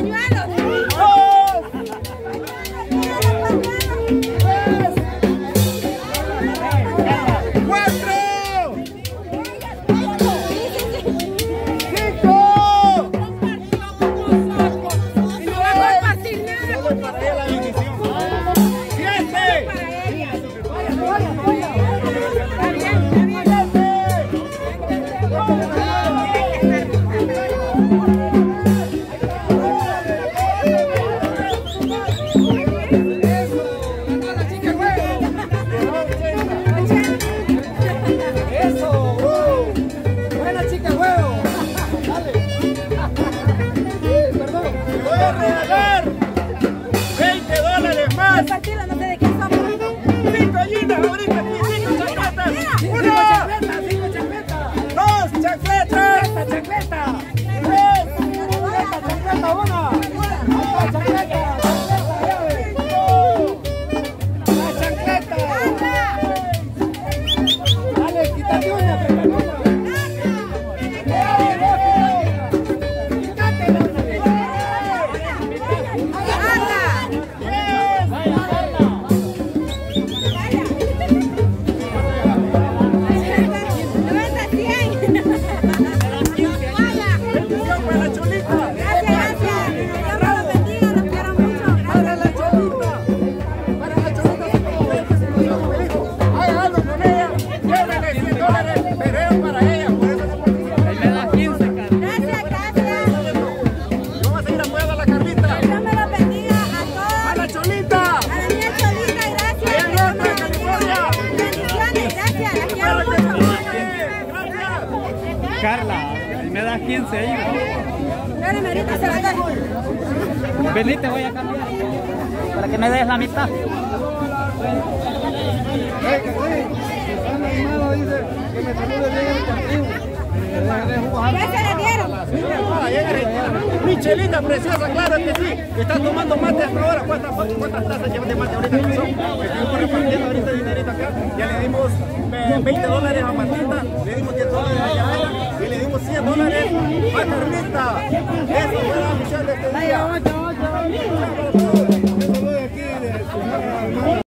Bueno, ahorita aquí, Carla, me das 15 ahí. Vení, te voy a cambiar. Para que me des la mitad. Michelita preciosa, claro que sí. Está tomando mate hasta ahora. ¿Cuántas, cuántas tazas llevan de mate ahorita que son? Estamos repartiendo ahorita dinerito acá. Ya le dimos eh, 20 dólares a Martita, le dimos 10 dólares a Yaela الروسية دولارات وترميزنا لازم نلعب ان شاء الله